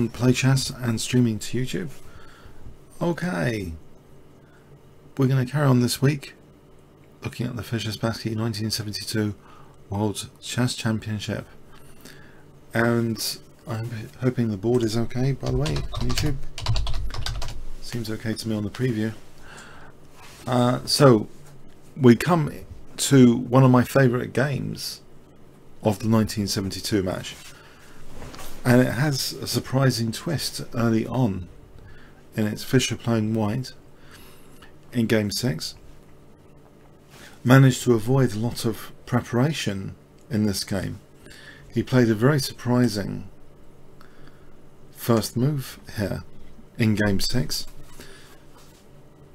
on PlayChess and streaming to YouTube. Okay, we're going to carry on this week looking at the Fischer Spassky 1972 World Chess Championship. And I'm hoping the board is okay, by the way, YouTube. Seems okay to me on the preview. Uh, so, we come to one of my favourite games of the 1972 match. And it has a surprising twist early on in its Fischer playing white in game 6. Managed to avoid a lot of preparation in this game. He played a very surprising first move here in game 6.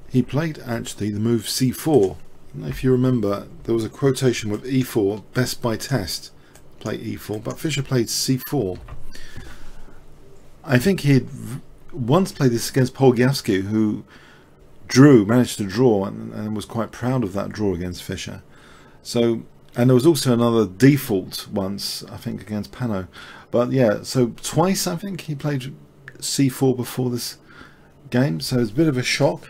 He played actually the move c4. If you remember, there was a quotation with e4, best by test, play e4, but Fischer played c4. I think he had once played this against Polugaevsky, who drew, managed to draw, and, and, was quite proud of that draw against Fischer. So, and there was also another default once, I think, against Panno. But yeah, so twice I think he played c4 before this game, so it's a bit of a shock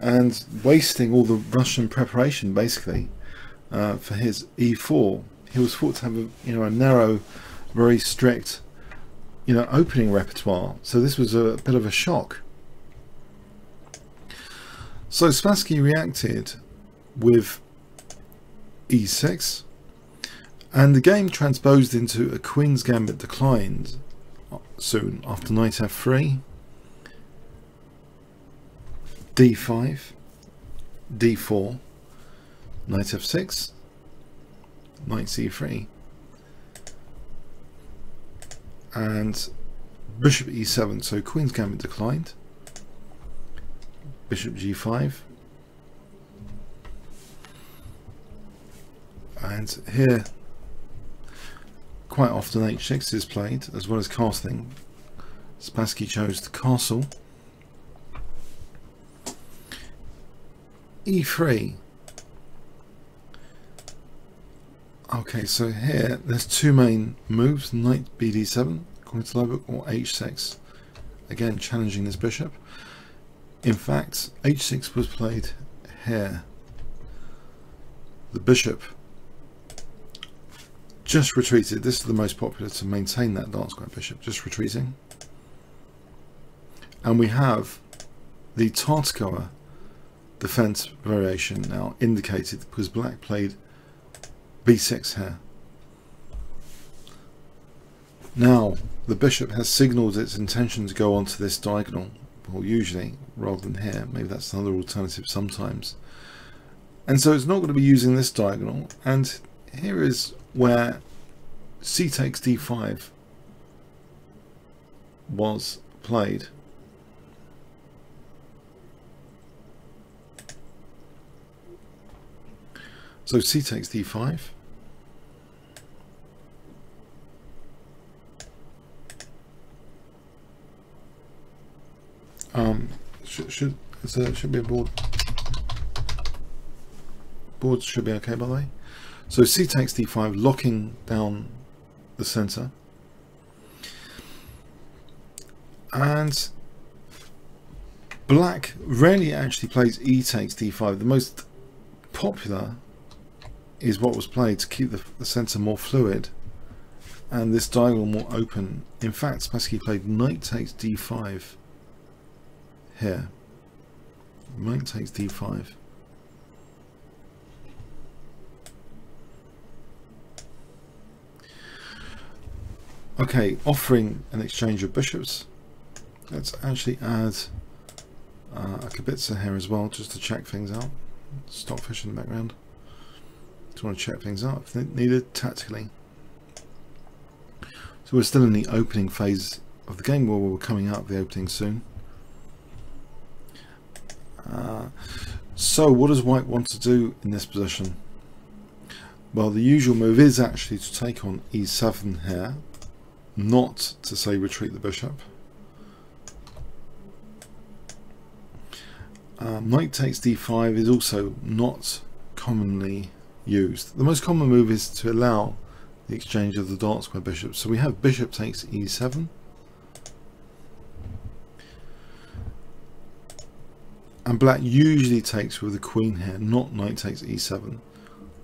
and wasting all the Russian preparation basically uh, for his e4 he was thought to have a you know a narrow, very strict, you know, opening repertoire. So this was a bit of a shock. So Spassky reacted with e6 and the game transposed into a queen's gambit declined soon after knight f3 d5 d4 knight f6 knight c3 and bishop e7 so queen's gambit declined. Bishop g5 and here quite often h6 is played as well as castling Spassky chose the castle. E3 Okay, so here there's two main moves, knight bd7, according to Loebuck, or h6. Again, challenging this bishop. In fact, h6 was played here. The bishop just retreated. This is the most popular to maintain that dark square bishop, just retreating. And we have the Tartakower defense variation now indicated because black played b6 here. Now, the bishop has signalled its intention to go onto this diagonal, well usually, rather than here. Maybe that's another alternative sometimes. And so it's not going to be using this diagonal. And here is where c takes d5 was played. So c takes d5. Um, should should there should be a board. Boards should be okay by the way. So c takes d5, locking down the center, and black rarely actually plays e takes d5. The most popular is what was played to keep the, the center more fluid and this diagonal more open. In fact, Spassky played knight takes d5 here. Knight takes d5. Okay, offering an exchange of bishops. Let's actually add uh, a Kibitzer here as well, just to check things out. Stockfish in the background. Just want to check things out if needed tactically. So we're still in the opening phase of the game where we're coming out of the opening soon. Uh, so what does white want to do in this position? Well, the usual move is actually to take on e7 here, not to say retreat the bishop. Uh, knight takes d5 is also not commonly used. The most common move is to allow the exchange of the dark square bishop. So we have bishop takes e7, And black usually takes with the queen here, not knight takes e7.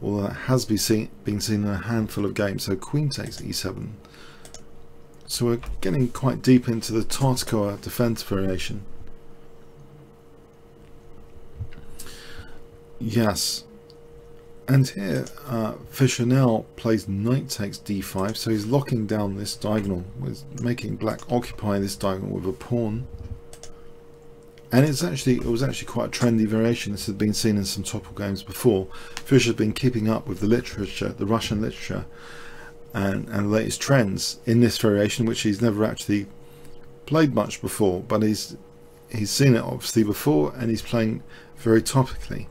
Although that has been seen, been seen in a handful of games. So queen takes e7. So we're getting quite deep into the Tartakower defense variation. Yes. And here, uh, now plays knight takes d5, so he's locking down this diagonal, with making black occupy this diagonal with a pawn. And it's actually it was actually quite a trendy variation. This had been seen in some topple games before. Fischer's been keeping up with the literature, the Russian literature, and, and the latest trends in this variation, which he's never actually played much before, but he's he's seen it obviously before, and he's playing very topically.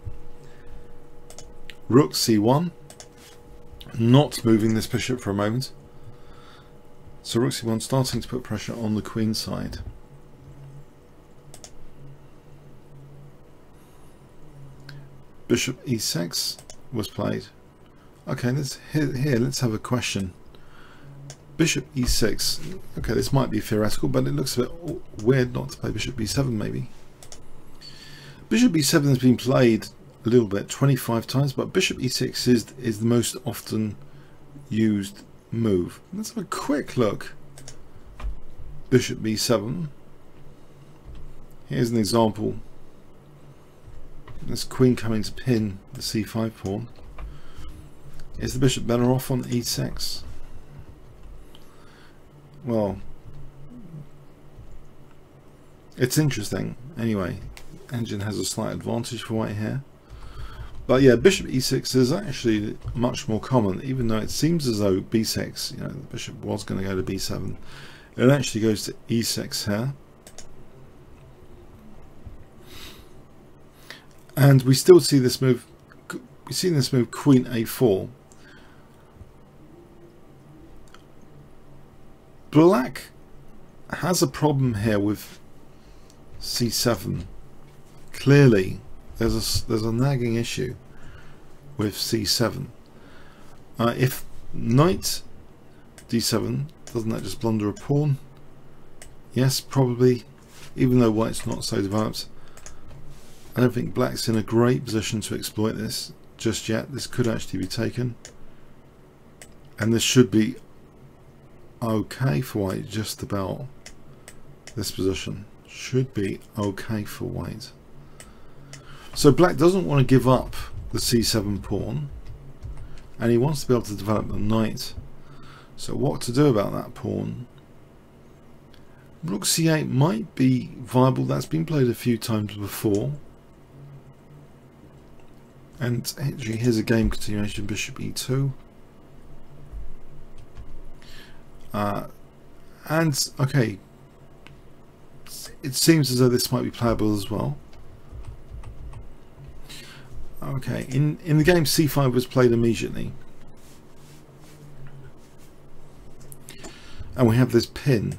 Rook c1, not moving this bishop for a moment. So rook c1 starting to put pressure on the queen side. Bishop e6 was played. Okay, let's here, here let's have a question. Bishop e6. Okay, this might be theoretical, but it looks a bit weird not to play bishop b7 maybe. Bishop b7 has been played a little bit, 25 times, but bishop e6 is, is the most often used move. Let's have a quick look. Bishop b7. Here's an example. This queen coming to pin the c5 pawn. Is the bishop better off on e6? Well, it's interesting. Anyway, engine has a slight advantage for white here. But yeah, bishop e6 is actually much more common, even though it seems as though b6, you know, the bishop was going to go to b7. It actually goes to e6 here. And we still see this move, we see this move queen a4. Black has a problem here with c7. Clearly, there's a there's a nagging issue with c7. Uh, if knight d7, doesn't that just blunder a pawn? Yes, probably. Even though white's not so developed, I don't think black's in a great position to exploit this just yet. This could actually be taken. And this should be okay for white just about this position. Should be okay for white. So black doesn't want to give up the c7 pawn and he wants to be able to develop the knight. So what to do about that pawn? Rook c8 might be viable. That's been played a few times before. And actually here's a game continuation bishop e2. Uh, and okay, it seems as though this might be playable as well. Okay, in, in the game c5 was played immediately. And we have this pin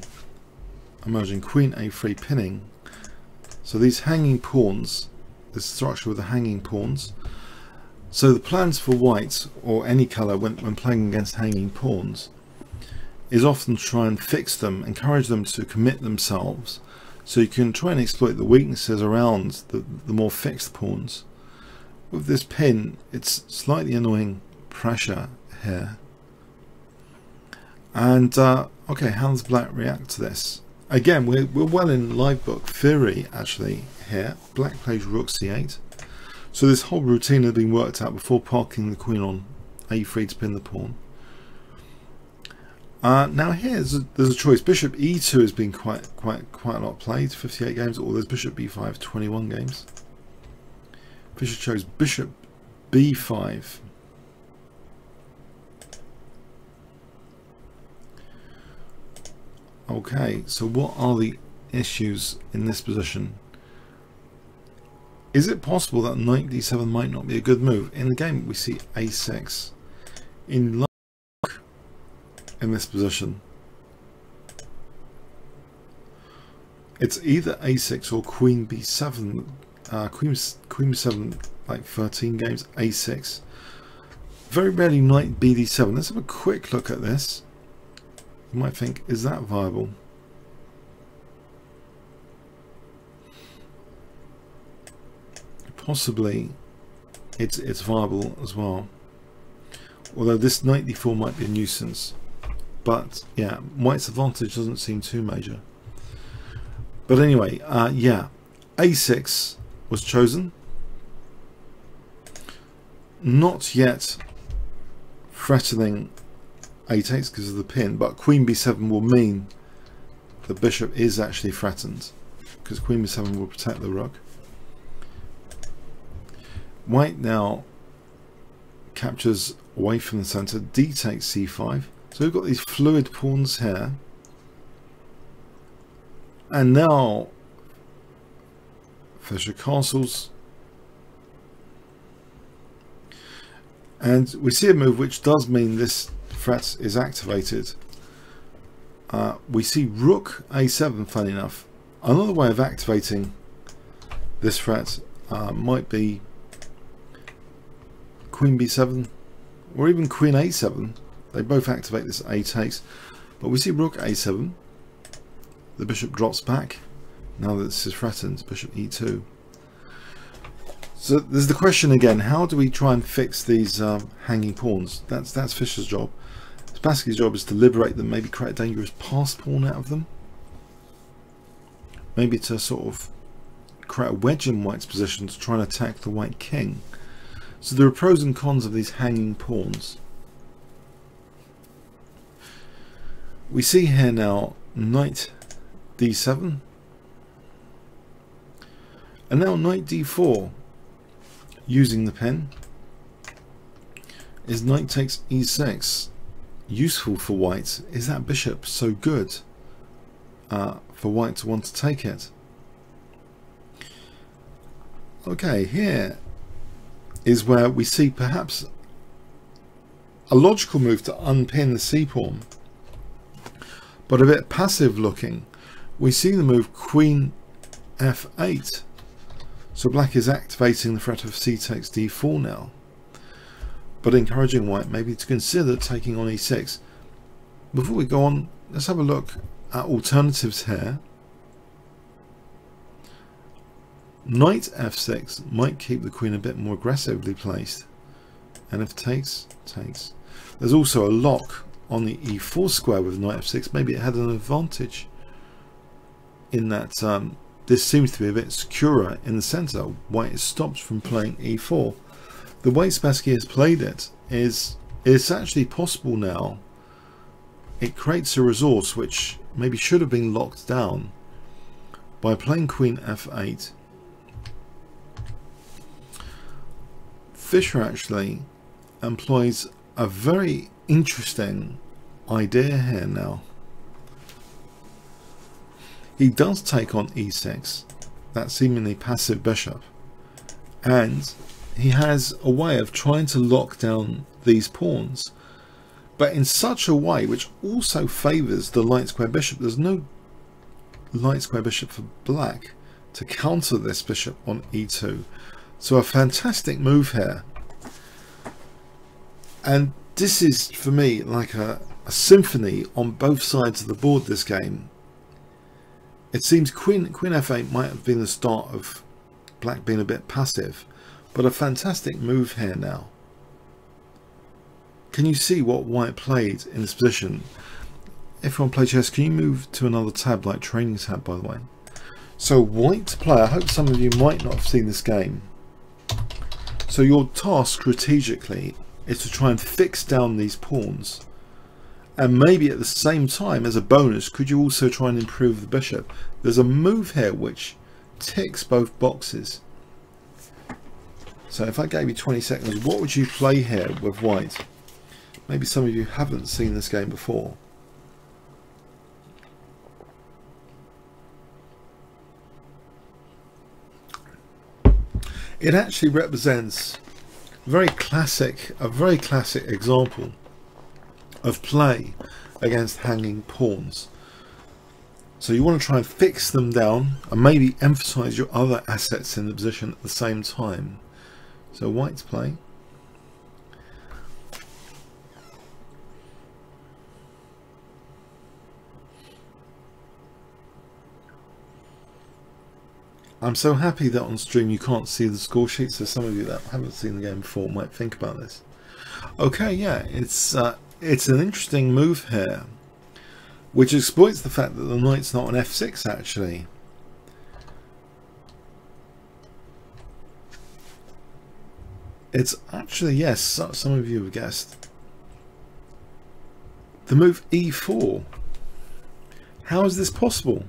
emerging, queen a3 pinning. So these hanging pawns, this structure with the hanging pawns. So the plans for white, or any colour when, when playing against hanging pawns, is often to try and fix them, encourage them to commit themselves. So you can try and exploit the weaknesses around the, the more fixed pawns. With this pin it's slightly annoying pressure here. And uh, okay how does black react to this. Again we're, we're well in live book theory actually here. Black plays rook c8 so this whole routine had been worked out before parking the queen on a3 to pin the pawn uh, now here's a, there's a choice. Bishop e2 has been quite quite quite a lot played, 58 games, or there's Bishop b5, 21 games. Fischer chose bishop b5. Okay, so what are the issues in this position? Is it possible that knight d7 might not be a good move? In the game we see a6. In luck in this position. It's either a6 or queen b7 uh, Queen, Queen 7, like 13 games, A6. Very rarely knight BD7. Let's have a quick look at this. You might think, is that viable? Possibly it's it's viable as well. Although this knight d4 might be a nuisance. But yeah, white's advantage doesn't seem too major. But anyway, uh, yeah, a6 was chosen. Not yet threatening a8 because of the pin, but queen b7 will mean the bishop is actually threatened because queen b7 will protect the rook. White now captures away from the center, d takes c5. So we've got these fluid pawns here. And now Fischer castles. And we see a move which does mean this threat is activated. Uh, we see rook a7, funny enough. Another way of activating this threat uh, might be queen b7 or even queen a7 they both activate this a takes but we see rook a7 the bishop drops back. Now that this is threatened bishop e2 so there's the question again how do we try and fix these um, hanging pawns? That's that's Fischer's job. Spassky's job is to liberate them maybe create a dangerous pass pawn out of them. Maybe to sort of create a wedge in white's position to try and attack the white king so there are pros and cons of these hanging pawns. We see here now knight d7 and now knight d4 using the pin is knight takes e6 useful for white. Is that bishop so good uh, for white to want to take it? Okay here is where we see perhaps a logical move to unpin the c-pawn, but a bit passive looking. We see the move queen f8. So black is activating the threat of c takes d4 now, but encouraging white maybe to consider taking on e6. Before we go on, let's have a look at alternatives here. Knight f6 might keep the queen a bit more aggressively placed. And if takes, takes. There's also a lock on the e4 square with knight f6. Maybe it had an advantage in that um, this seems to be a bit securer in the center. White is stopped from playing e4. The way Spassky has played it is it's actually possible now. It creates a resource which maybe should have been locked down by playing queen f8 Fischer actually employs a very interesting idea here now. He does take on e6, that seemingly passive bishop, and he has a way of trying to lock down these pawns, but in such a way which also favours the light square bishop. There's no light square bishop for black to counter this bishop on e2. So a fantastic move here. And this is, for me, like a, a symphony on both sides of the board this game. It seems Queen, Queen f8 might have been the start of black being a bit passive, but a fantastic move here now. Can you see what white played in this position? If you want to play chess, can you move to another tab, like training tab, by the way? So white to play, I hope some of you might not have seen this game. So your task strategically is to try and fix down these pawns. And maybe at the same time, as a bonus, could you also try and improve the bishop? There's a move here which ticks both boxes. So if I gave you 20 seconds, what would you play here with white? Maybe some of you haven't seen this game before. It actually represents very classic, a very classic example of play against hanging pawns. So you want to try and fix them down and maybe emphasize your other assets in the position at the same time. So white's play. I'm so happy that on stream you can't see the score sheet, so some of you that haven't seen the game before might think about this. Okay, yeah, it's uh, it's an interesting move here, which exploits the fact that the knight's not on f6 actually. It's actually, yes, some of you have guessed. The move e4. How is this possible?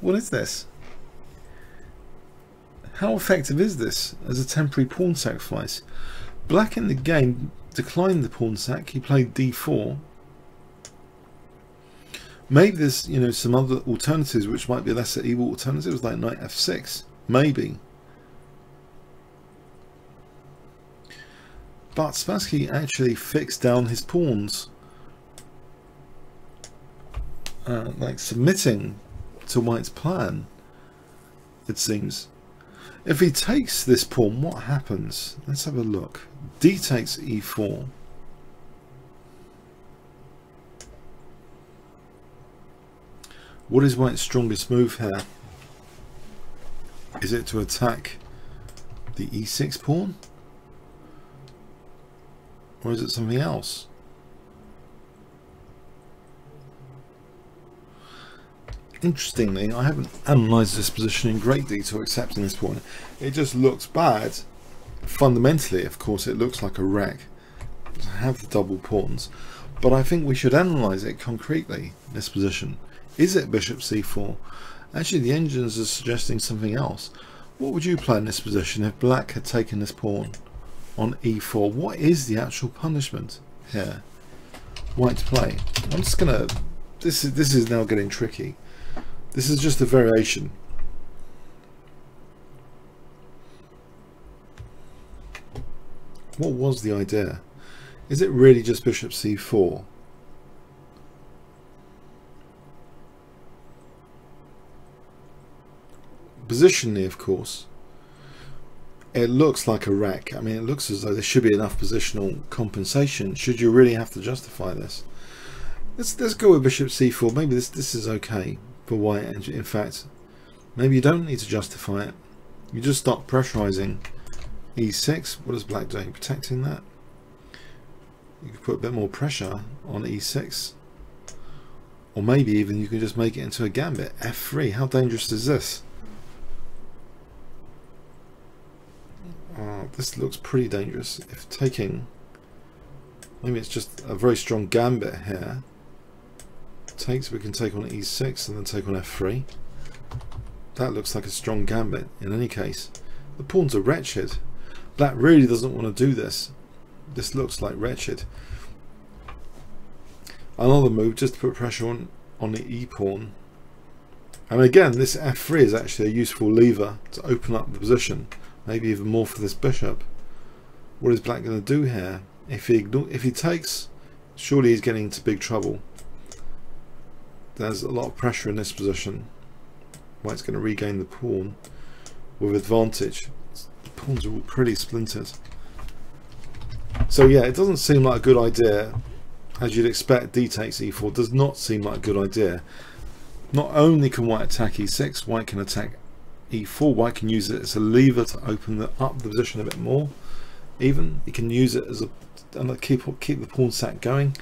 What is this? How effective is this as a temporary pawn sacrifice? Black in the game declined the pawn sack. He played d4. Maybe there's you know some other alternatives which might be lesser evil alternatives like knight f6. Maybe. But Spassky actually fixed down his pawns. Uh, like submitting to White's plan, it seems. If he takes this pawn, what happens? Let's have a look. D takes e4. What is White's strongest move here? Is it to attack the e6 pawn? Or is it something else? Interestingly, I haven't analysed this position in great detail except in this point. It just looks bad. Fundamentally, of course, it looks like a wreck. To have the double pawns. But I think we should analyse it concretely, this position. Is it bishop c4? Actually, the engines are suggesting something else. What would you play in this position if black had taken this pawn? on e4. What is the actual punishment here? White to play. I'm just gonna. This is this is now getting tricky. This is just a variation. What was the idea? Is it really just bishop c4? Positionally, of course, it looks like a wreck. I mean, it looks as though there should be enough positional compensation. Should you really have to justify this? Let's let's go with bishop c4. Maybe this this is okay for white. In fact, maybe you don't need to justify it. You just stop pressurizing e6. What is black doing? Protecting that. You could put a bit more pressure on e6. Or maybe even you can just make it into a gambit. f3. How dangerous is this? Uh, this looks pretty dangerous. If taking, maybe it's just a very strong gambit here. Takes, we can take on e6 and then take on f3. That looks like a strong gambit in any case. The pawns are wretched. Black really doesn't want to do this. This looks like wretched. Another move just to put pressure on, on the e pawn. And again, this f3 is actually a useful lever to open up the position maybe even more for this bishop. What is black going to do here? If he if he takes, surely he's getting into big trouble. There's a lot of pressure in this position. White's going to regain the pawn with advantage. The pawns are all pretty splintered. So yeah, it doesn't seem like a good idea. As you'd expect, d takes e4 does not seem like a good idea. Not only can white attack e6, white can attack e4 white can use it as a lever to open the, up the position a bit more even you can use it as a and keep keep the pawn sack going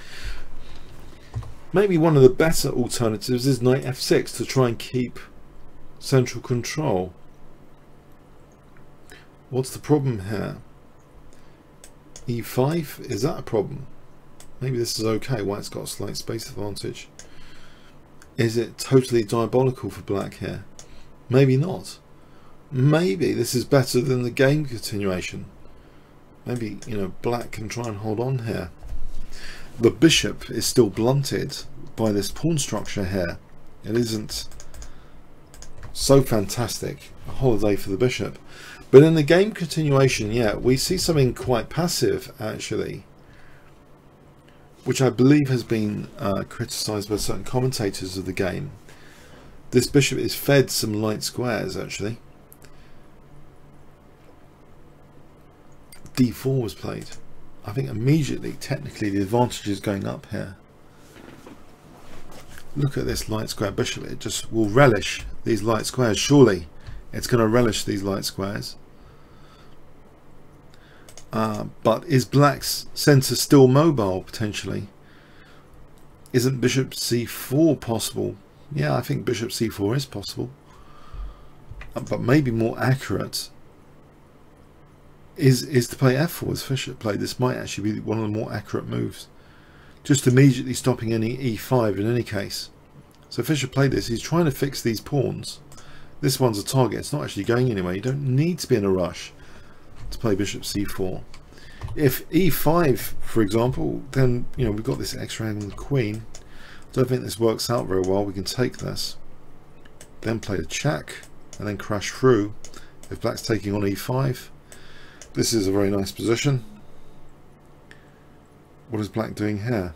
maybe one of the better alternatives is knight f6 to try and keep central control what's the problem here e5 is that a problem maybe this is okay white's got a slight space advantage is it totally diabolical for black here Maybe not. Maybe this is better than the game continuation. Maybe, you know, black can try and hold on here. The bishop is still blunted by this pawn structure here. It isn't so fantastic. A holiday for the bishop. But in the game continuation, yeah, we see something quite passive, actually. Which I believe has been uh, criticised by certain commentators of the game. This bishop is fed some light squares actually. d4 was played. I think immediately, technically, the advantage is going up here. Look at this light square bishop. It just will relish these light squares. Surely It's going to relish these light squares. Uh, but is black's centre still mobile potentially? Isn't bishop c4 possible? Yeah, I think bishop c4 is possible. Uh, but maybe more accurate is is to play f4 as Fischer played. This might actually be one of the more accurate moves. Just immediately stopping any e5 in any case. So Fischer played this. He's trying to fix these pawns. This one's a target. It's not actually going anywhere. You don't need to be in a rush to play bishop c4. If e5, for example, then you know we've got this extra hand on the queen. I don't think this works out very well. We can take this, then play a check, and then crash through. If black's taking on e5, this is a very nice position. What is black doing here?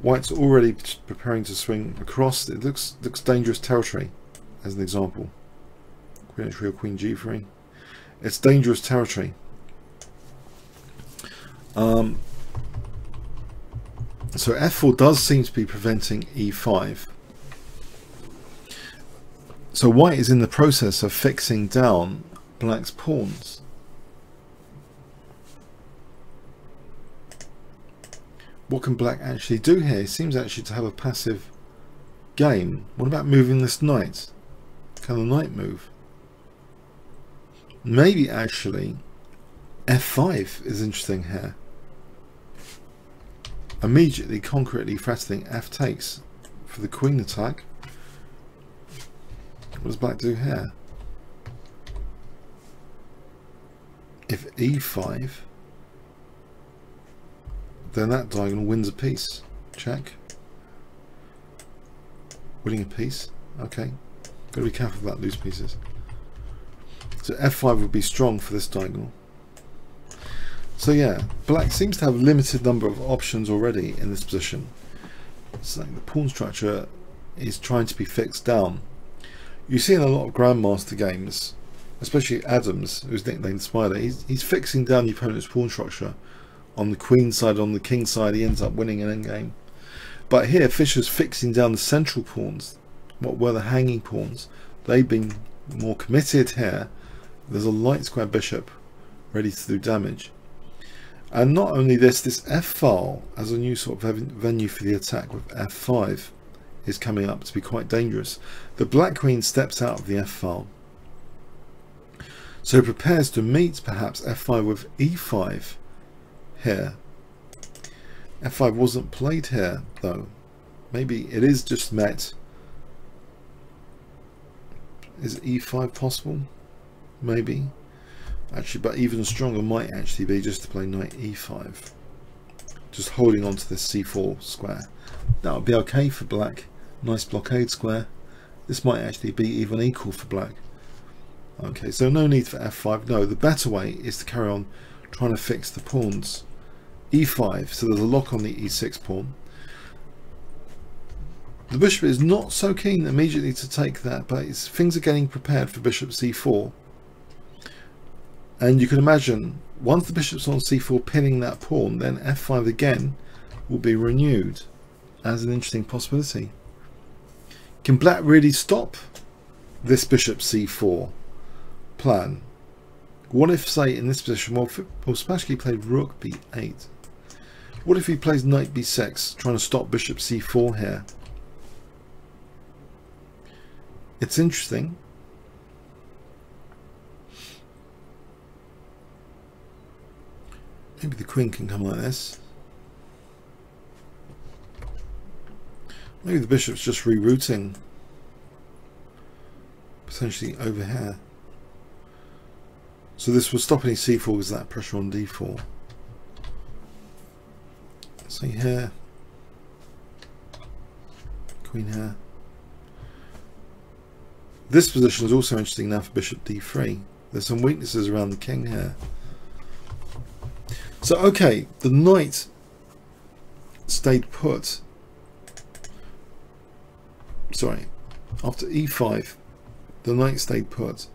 White's already preparing to swing across. It looks looks dangerous territory, as an example. Queen h3 or queen g3. It's dangerous territory. Um, so f4 does seem to be preventing e5. So white is in the process of fixing down black's pawns. What can black actually do here? He seems actually to have a passive game. What about moving this knight? Can the knight move? Maybe actually f5 is interesting here immediately concretely threatening f takes for the queen attack. What does black do here? If e5, then that diagonal wins a piece. Check. Winning a piece. Okay. Got to be careful about loose pieces. So f5 would be strong for this diagonal. So yeah, black seems to have a limited number of options already in this position. Like the pawn structure is trying to be fixed down. You see in a lot of Grandmaster games, especially Adams, who's nicknamed Spider, he's, he's fixing down the opponent's pawn structure. On the queen side, on the king side, he ends up winning an endgame. But here, Fischer's fixing down the central pawns, what were the hanging pawns. They've been more committed here. There's a light square bishop ready to do damage. And not only this, this F file as a new sort of venue for the attack with F5 is coming up to be quite dangerous. The Black Queen steps out of the F file. So prepares to meet perhaps F5 with E5 here. F5 wasn't played here though. Maybe it is just met. Is E5 possible? Maybe. Actually, but even stronger might actually be just to play knight e5. Just holding on to this c4 square. That would be okay for black. Nice blockade square. This might actually be even equal for black. Okay, so no need for f5. No, the better way is to carry on trying to fix the pawns. e5, so there's a lock on the e6 pawn. The bishop is not so keen immediately to take that, but things are getting prepared for bishop c4. And you can imagine, once the bishop's on c4 pinning that pawn, then f5 again will be renewed as an interesting possibility. Can black really stop this bishop c4 plan? What if, say, in this position, well, well Spassky played rook b8. What if he plays knight b6, trying to stop bishop c4 here? It's interesting. Maybe the queen can come like this. Maybe the bishop's just rerouting potentially over here. So this will stop any c4 because that pressure on d4. See here. Queen here. This position is also interesting now for bishop d3. There's some weaknesses around the king here. So, okay, the knight stayed put. Sorry, after e5, the knight stayed put.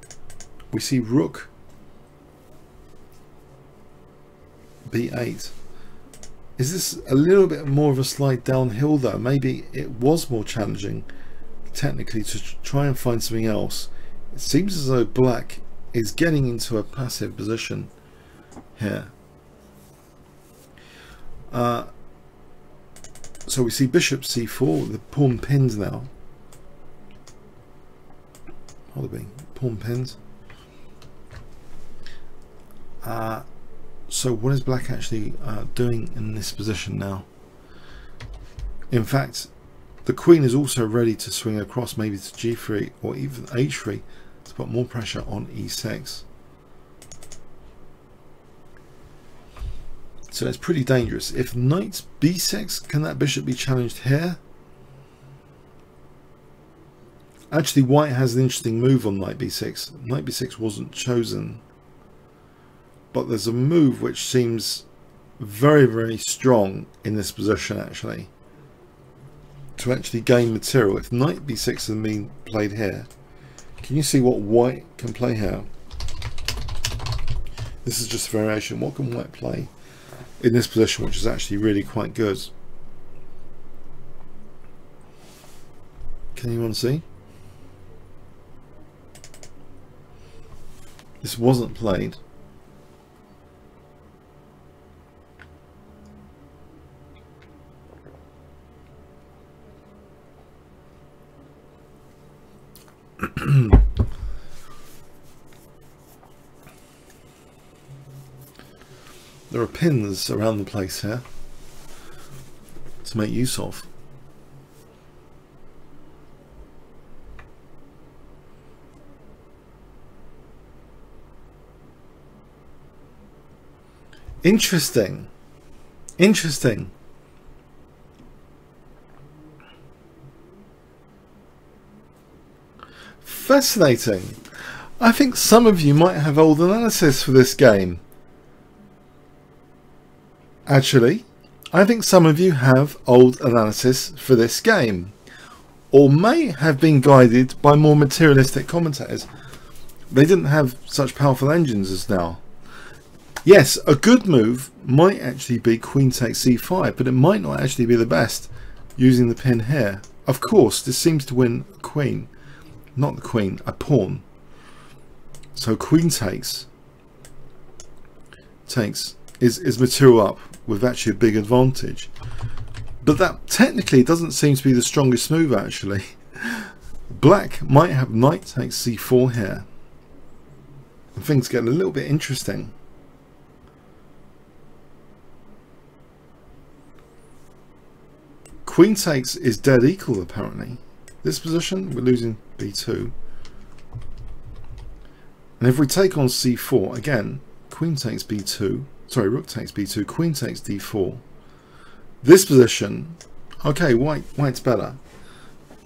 We see rook b8. Is this a little bit more of a slide downhill though? Maybe it was more challenging technically to try and find something else it seems as though black is getting into a passive position here. Uh, so we see bishop c4, the pawn pins now. Hold being pawn pins. Uh, so what is black actually uh, doing in this position now? In fact, the queen is also ready to swing across maybe to g3 or even h3 to put more pressure on e6. So it's pretty dangerous. If knight b6, can that bishop be challenged here? Actually, white has an interesting move on knight b6. Knight b6 wasn't chosen. But there's a move which seems very, very strong in this position, actually. To actually gain material. If knight b6 has been played here, can you see what white can play here? This is just a variation. What can white play? in this position which is actually really quite good can anyone see this wasn't played There are pins around the place here to make use of. Interesting. Interesting. Fascinating. I think some of you might have old analysis for this game. Actually, I think some of you have old analysis for this game, or may have been guided by more materialistic commentators. They didn't have such powerful engines as now. Yes, a good move might actually be queen takes c5, but it might not actually be the best using the pin here. Of course, this seems to win queen, not the queen, a pawn. So queen takes, takes, is, is material up with actually a big advantage. But that technically doesn't seem to be the strongest move actually. Black might have knight takes c4 here. And things get a little bit interesting. Queen takes is dead equal apparently. This position, we're losing b2. And if we take on c4, again, queen takes b2, sorry, rook takes b2, queen takes d4. This position, okay, white, white's better.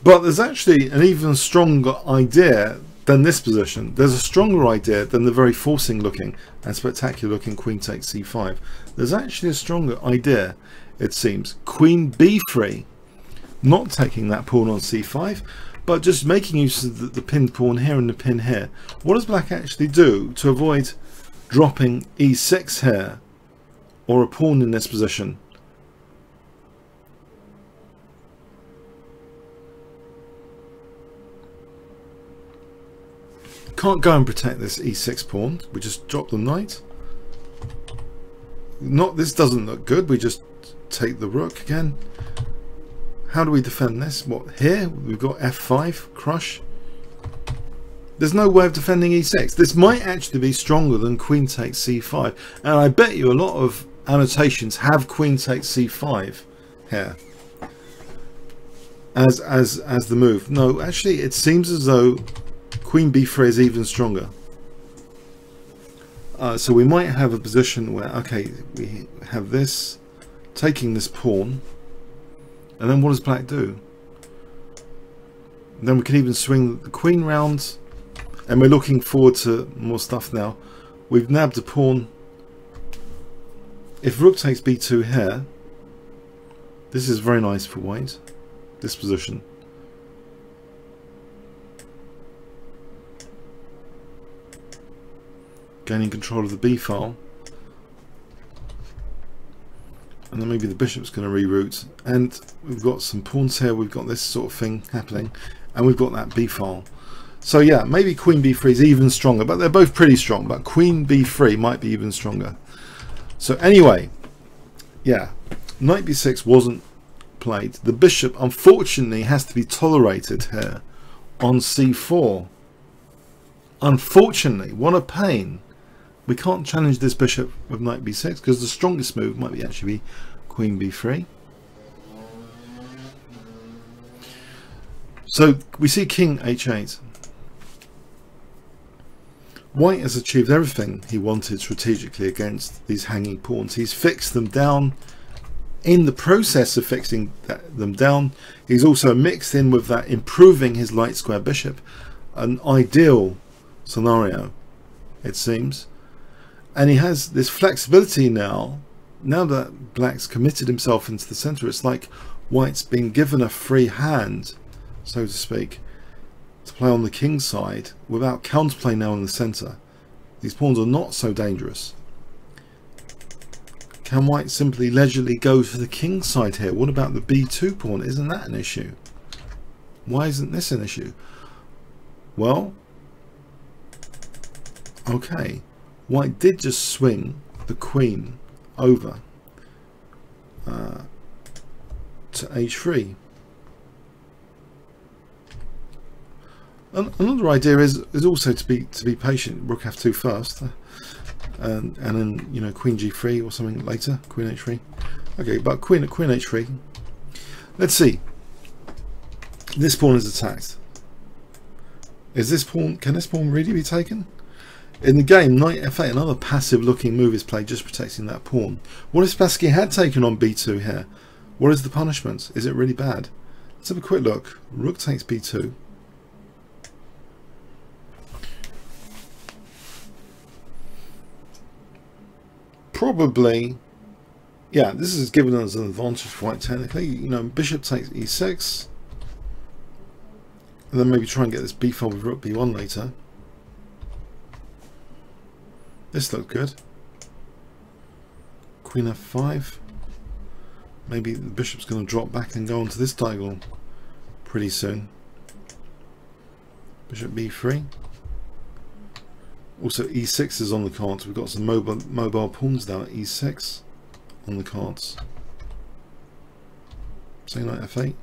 But there's actually an even stronger idea than this position. There's a stronger idea than the very forcing looking and spectacular looking queen takes c5. There's actually a stronger idea, it seems. Queen b3, not taking that pawn on c5, but just making use of the, the pinned pawn here and the pin here. What does black actually do to avoid dropping e6 here or a pawn in this position. Can't go and protect this e6 pawn. We just drop the knight. Not this doesn't look good. We just take the rook again. How do we defend this? What here? We've got f5 crush. There's no way of defending e6. This might actually be stronger than queen takes c5. And I bet you a lot of annotations have queen takes c5 here as as as the move. No, actually it seems as though queen b3 is even stronger. Uh, so we might have a position where, okay, we have this, taking this pawn, and then what does black do? Then we can even swing the queen round and we're looking forward to more stuff now. We've nabbed a pawn. If rook takes b2 here, this is very nice for white, this position. Gaining control of the b file. And then maybe the bishop's going to reroute. And we've got some pawns here, we've got this sort of thing happening. And we've got that b file. So yeah, maybe queen b3 is even stronger, but they're both pretty strong, but queen b3 might be even stronger. So anyway, yeah, knight b6 wasn't played. The bishop, unfortunately, has to be tolerated here on c4. Unfortunately, what a pain. We can't challenge this bishop with knight b6 because the strongest move might be actually be queen b3. So we see king h8. White has achieved everything he wanted strategically against these hanging pawns. He's fixed them down. In the process of fixing them down, he's also mixed in with that improving his light square bishop. An ideal scenario, it seems. And he has this flexibility now. Now that Black's committed himself into the center, it's like White's been given a free hand, so to speak, to play on the king's side without counterplay now in the center. These pawns are not so dangerous. Can White simply leisurely go to the king's side here? What about the b2 pawn? Isn't that an issue? Why isn't this an issue? Well, okay. White did just swing the queen over uh, to h3. Another idea is is also to be to be patient. Rook f2 first, uh, and and then you know queen g3 or something later. Queen h3. Okay, but queen queen h3. Let's see. This pawn is attacked. Is this pawn? Can this pawn really be taken? In the game, knight f8, another passive looking move is played, just protecting that pawn. What if Spassky had taken on b2 here? What is the punishment? Is it really bad? Let's have a quick look. Rook takes b2. Probably, yeah, this is giving us an advantage quite technically. You know, bishop takes e6. And then maybe try and get this b file with rook b1 later. This looked good. Queen f5. Maybe the bishop's going to drop back and go onto this diagonal pretty soon. Bishop b3. Also e6 is on the cards. We've got some mobile, mobile pawns down at e6 on the cards. Say knight f8.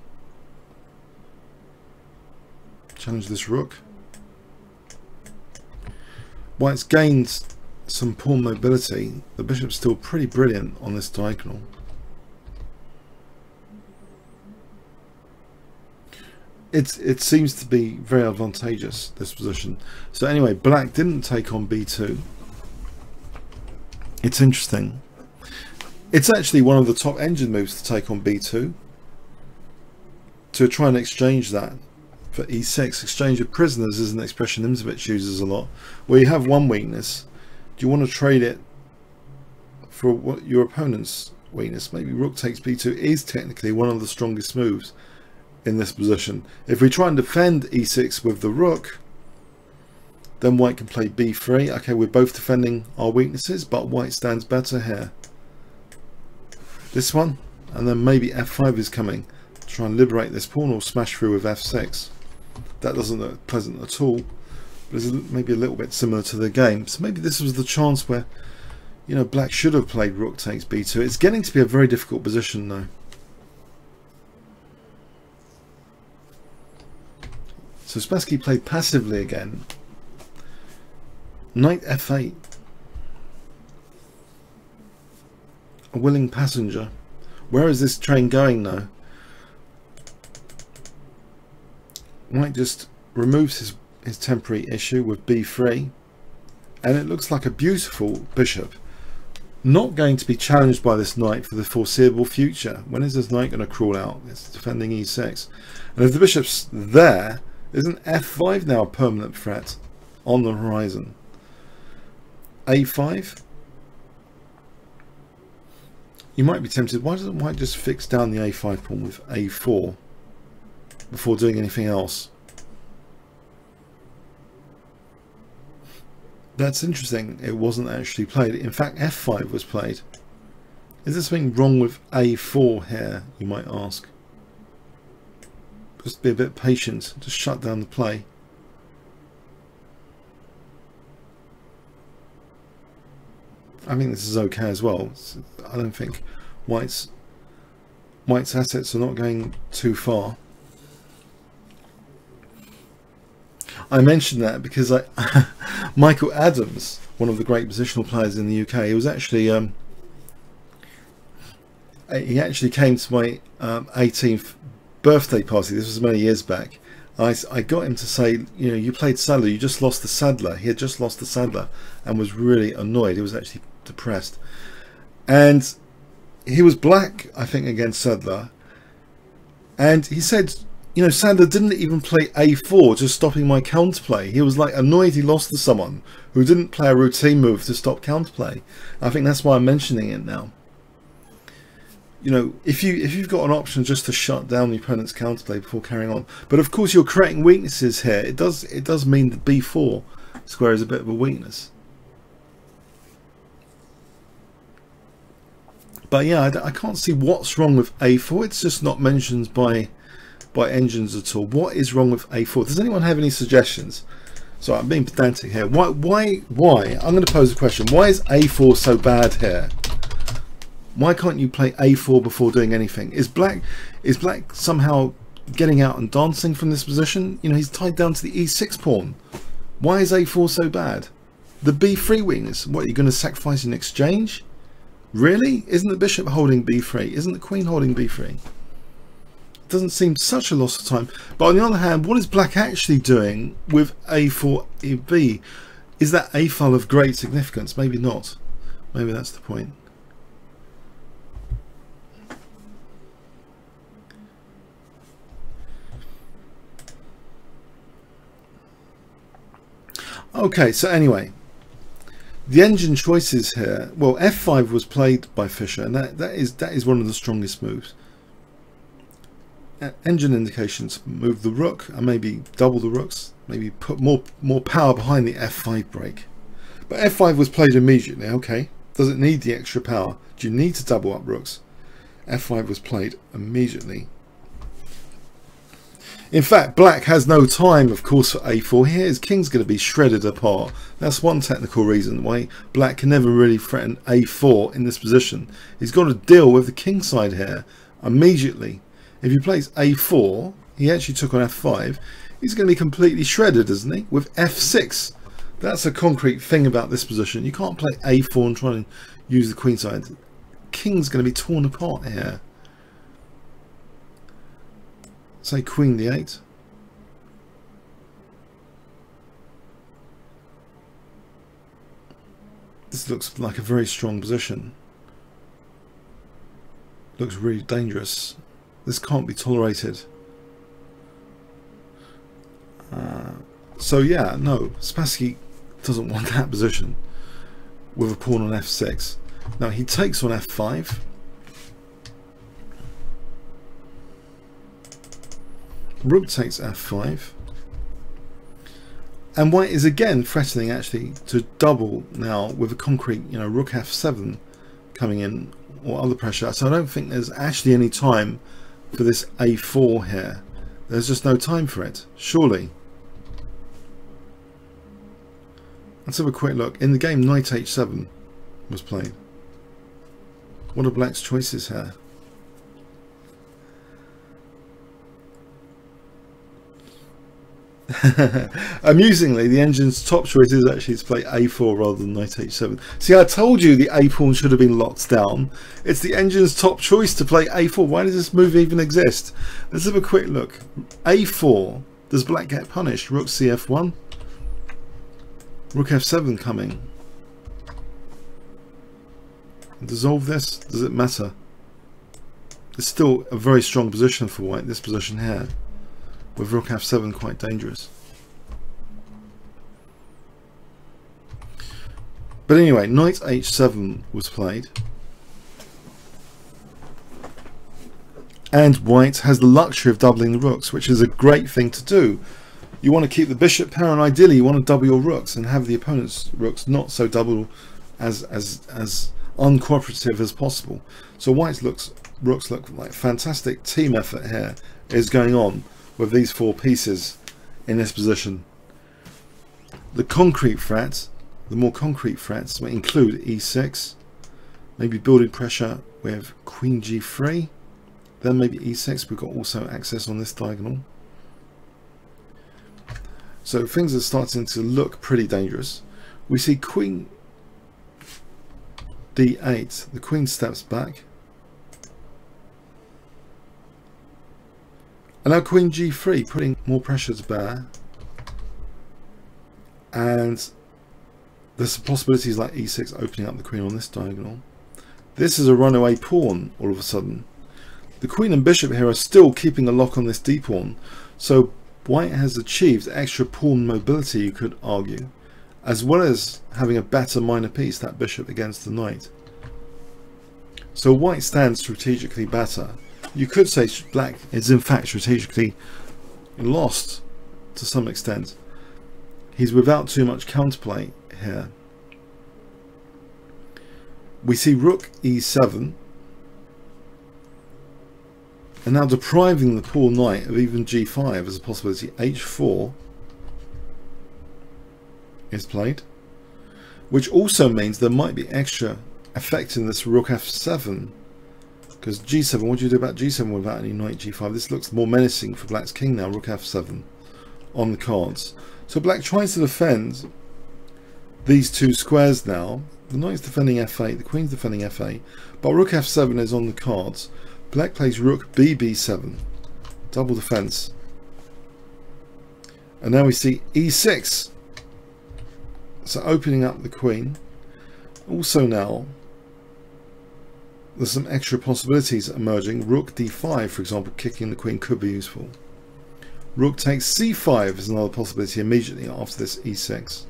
Challenge this rook. White's gained some pawn mobility. The bishop's still pretty brilliant on this diagonal. It's, it seems to be very advantageous, this position. So anyway, black didn't take on b2. It's interesting. It's actually one of the top engine moves to take on b2. To try and exchange that for e6. Exchange of prisoners is an expression Nimzowitsch uses a lot. Where you have one weakness do you want to trade it for what your opponent's weakness? Maybe rook takes b2 is technically one of the strongest moves in this position. If we try and defend e6 with the rook, then white can play b3. Okay, we're both defending our weaknesses, but white stands better here. This one, and then maybe f5 is coming. to Try and liberate this pawn or smash through with f6. That doesn't look pleasant at all it's maybe a little bit similar to the game. So maybe this was the chance where, you know, black should have played rook takes b2. It's getting to be a very difficult position though. So Spassky played passively again. Knight f8. A willing passenger. Where is this train going now? White just removes his his temporary issue with b3 and it looks like a beautiful bishop. Not going to be challenged by this knight for the foreseeable future. When is this knight going to crawl out? It's defending e6 and if the bishop's there isn't f5 now a permanent threat on the horizon. A5 you might be tempted why doesn't white just fix down the a5 pawn with a4 before doing anything else That's interesting. It wasn't actually played. In fact, f5 was played. Is there something wrong with a4 here, you might ask? Just be a bit patient. Just shut down the play. I think this is okay as well. I don't think White's White's assets are not going too far. I mentioned that because I, Michael Adams, one of the great positional players in the UK, he was actually um, he actually came to my um, 18th birthday party. This was many years back. I, I got him to say, you know, you played Sadler, you just lost the Sadler. He had just lost the Sadler and was really annoyed. He was actually depressed. And he was black, I think, against Sadler. And he said, you know, Sadler didn't even play A4, just stopping my counterplay. He was like annoyed he lost to someone who didn't play a routine move to stop counterplay. I think that's why I'm mentioning it now you know, if you if you've got an option just to shut down the opponent's counterplay before carrying on, but of course you're creating weaknesses here. It does it does mean the b4 square is a bit of a weakness. But yeah, I, I can't see what's wrong with a4. It's just not mentioned by by engines at all. What is wrong with a4? Does anyone have any suggestions? So I'm being pedantic here. Why why why? I'm going to pose a question. Why is a4 so bad here? Why can't you play a4 before doing anything? Is black is black somehow getting out and dancing from this position? You know, he's tied down to the e6 pawn. Why is a4 so bad? The b3 weakness. What, are you're going to sacrifice in exchange? Really? Isn't the bishop holding b3? Isn't the queen holding b3? Doesn't seem such a loss of time. But on the other hand, what is black actually doing with a4 b? Is that a file of great significance? Maybe not. Maybe that's the point. Okay, so anyway, the engine choices here. Well, f5 was played by Fischer, and that, that is that is one of the strongest moves. Engine indications move the rook and maybe double the rooks, maybe put more more power behind the f5 break. But f5 was played immediately. Okay, does it need the extra power? Do you need to double up rooks? f5 was played immediately. In fact, black has no time, of course, for a4 here. His king's going to be shredded apart. That's one technical reason why black can never really threaten a4 in this position. He's got to deal with the king side here immediately. If he plays a4, he actually took on f5, he's going to be completely shredded, isn't he? With f6. That's a concrete thing about this position. You can't play a4 and try and use the queen side. King's going to be torn apart here. Say queen d8. This looks like a very strong position. Looks really dangerous. This can't be tolerated. Uh, so yeah, no, Spassky doesn't want that position with a pawn on f6. Now he takes on f5. Rook takes f5. And white is again threatening actually to double now with a concrete, you know, rook f7 coming in or other pressure. So I don't think there's actually any time for this a4 here. There's just no time for it, surely. Let's have a quick look. In the game, knight h7 was played. What are black's choices here? Amusingly, the engine's top choice is actually to play a4 rather than knight h7. See, I told you the a pawn should have been locked down. It's the engine's top choice to play a4. Why does this move even exist? Let's have a quick look. a4. Does black get punished? Rook cf1. Rook f7 coming. Dissolve this. Does it matter? It's still a very strong position for white, this position here with rook f7 quite dangerous. But anyway, knight h7 was played. And white has the luxury of doubling the rooks, which is a great thing to do. You want to keep the bishop pair, and ideally you want to double your rooks and have the opponent's rooks not so double as as as uncooperative as possible. So white's looks rooks look like fantastic team effort here is going on with these four pieces in this position. The concrete threat the more concrete threats might include e6, maybe building pressure with queen g3, then maybe e6, we've got also access on this diagonal. So things are starting to look pretty dangerous. We see queen d8, the queen steps back. And now queen g3, putting more pressure to bear. And there's possibilities like e6 opening up the queen on this diagonal. This is a runaway pawn all of a sudden. The queen and bishop here are still keeping a lock on this d pawn. So white has achieved extra pawn mobility, you could argue, as well as having a better minor piece, that bishop against the knight. So white stands strategically better. You could say black is in fact strategically lost to some extent. He's without too much counterplay here. We see rook e7 and now depriving the poor knight of even g5 as a possibility. h4 is played, which also means there might be extra effect in this rook f7 because g7, what do you do about g7 without any knight g5? This looks more menacing for black's king now, rook f7 on the cards. So black tries to defend these two squares now. The knight's defending f8, the queen's defending f8, but rook f7 is on the cards. Black plays rook bb7. Double defense. And now we see e6. So opening up the queen. Also now, there's some extra possibilities emerging. Rook d5, for example, kicking the queen could be useful. Rook takes c5 is another possibility immediately after this e6.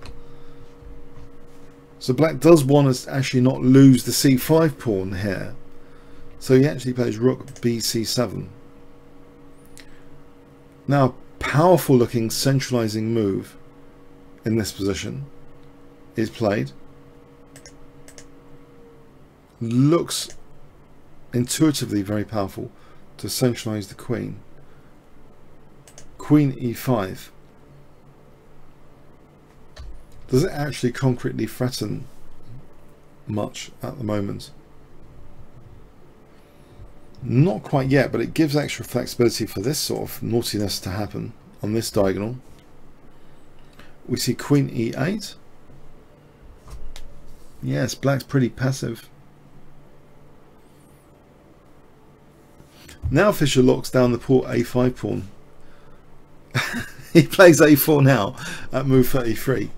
So black does want us to actually not lose the c5 pawn here. So he actually plays rook bc7. Now, powerful looking centralizing move in this position is played. Looks intuitively very powerful to centralize the queen. Queen e5. Does it actually concretely threaten much at the moment? Not quite yet, but it gives extra flexibility for this sort of naughtiness to happen on this diagonal. We see queen e8. Yes, black's pretty passive. Now Fischer locks down the poor a5 pawn. he plays a4 now at move 33.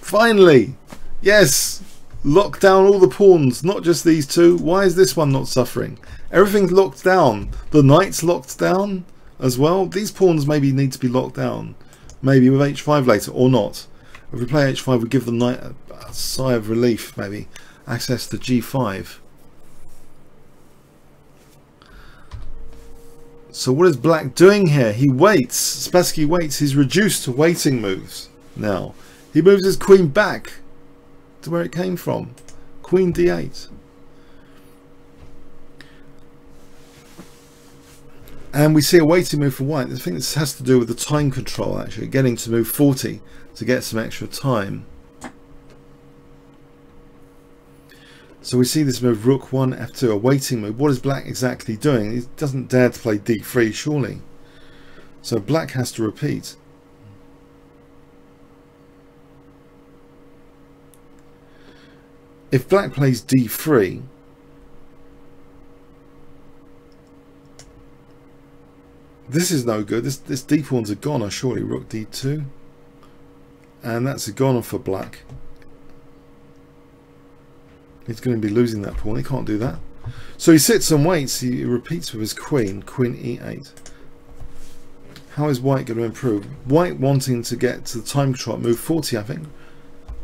Finally! Yes! Lock down all the pawns, not just these two. Why is this one not suffering? Everything's locked down. The knight's locked down as well. These pawns maybe need to be locked down. Maybe with h5 later, or not. If we play h5, we give the knight a, a sigh of relief, maybe. Access to g5. So what is black doing here? He waits. Spassky waits. He's reduced to waiting moves now. He moves his queen back to where it came from. Queen d8. And we see a waiting move for white. I think this has to do with the time control actually, getting to move 40 to get some extra time. So we see this move rook 1 f2, a waiting move. What is black exactly doing? He doesn't dare to play d3 surely. So black has to repeat. If black plays d3, this is no good. This this d pawn's a goner, surely. Rook d2. And that's a goner for black. He's going to be losing that pawn. He can't do that. So he sits and waits. He repeats with his queen. Queen e8. How is white going to improve? White wanting to get to the time control move 40, I think.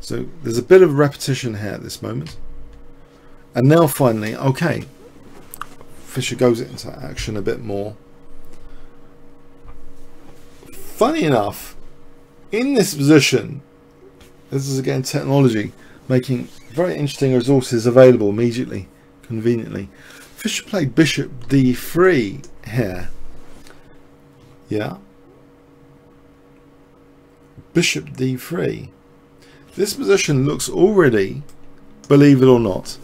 So there's a bit of repetition here at this moment. And now finally, okay, Fischer goes into action a bit more. Funny enough, in this position, this is again technology, making very interesting resources available immediately, conveniently. Fischer played bishop d3 here. Yeah. Bishop d3. This position looks already, believe it or not,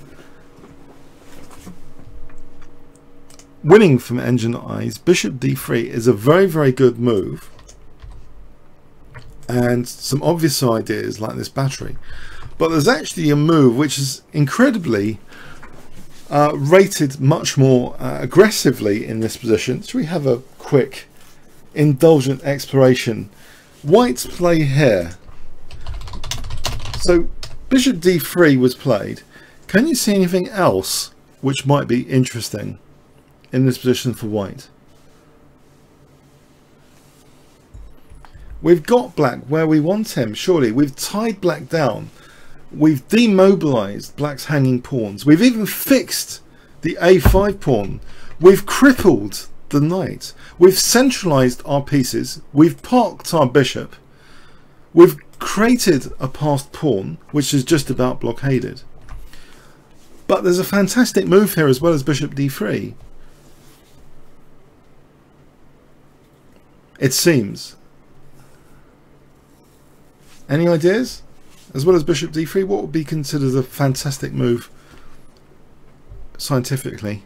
winning from engine eyes. Bishop d3 is a very, very good move. And some obvious ideas like this battery. But there's actually a move which is incredibly uh, rated much more uh, aggressively in this position. So we have a quick indulgent exploration. White's play here. So bishop d3 was played. Can you see anything else which might be interesting in this position for white? We've got black where we want him, surely. We've tied black down. We've demobilized black's hanging pawns. We've even fixed the a5 pawn. We've crippled the knight. We've centralized our pieces. We've parked our bishop. We've created a passed pawn, which is just about blockaded. But there's a fantastic move here as well as bishop d3. It seems. Any ideas? As well as bishop d3, what would be considered a fantastic move scientifically?